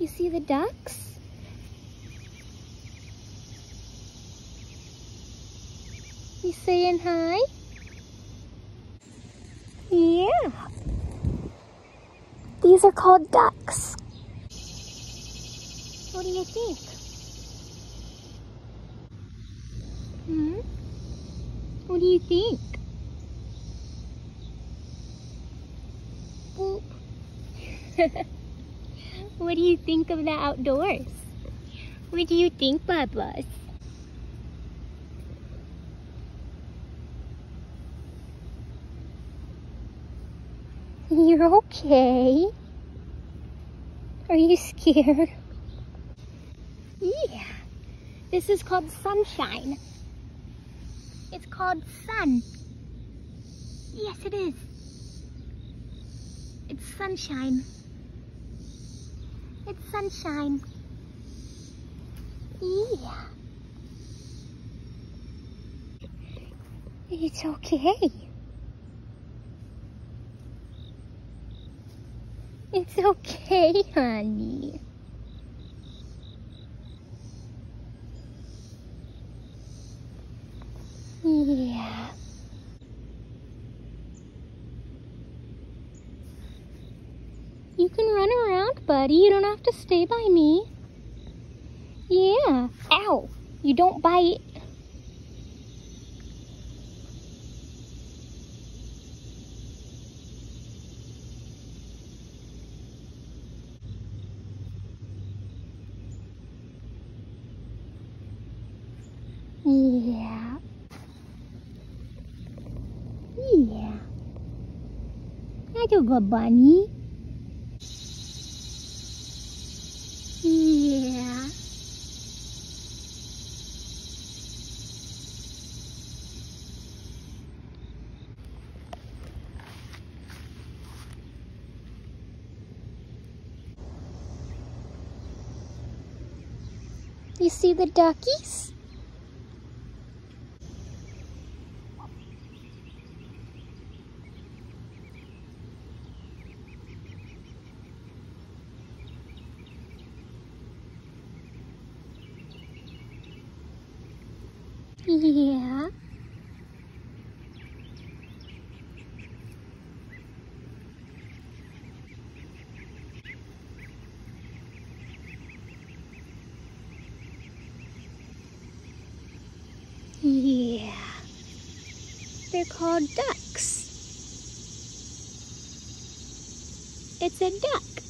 You see the ducks? You saying hi? Yeah. These are called ducks. What do you think? Hmm? What do you think? what do you think of the outdoors? What do you think, Bubbles? You're okay. Are you scared? Yeah. This is called sunshine. It's called sun. Yes, it is. It's sunshine. It's sunshine. Yeah. It's okay. It's okay, honey. Yeah. You can run around, buddy. You don't have to stay by me. Yeah. Ow. You don't bite. Yeah. Yeah. That's a good bunny. Yeah. You see the duckies? Yeah. Yeah. They're called ducks. It's a duck.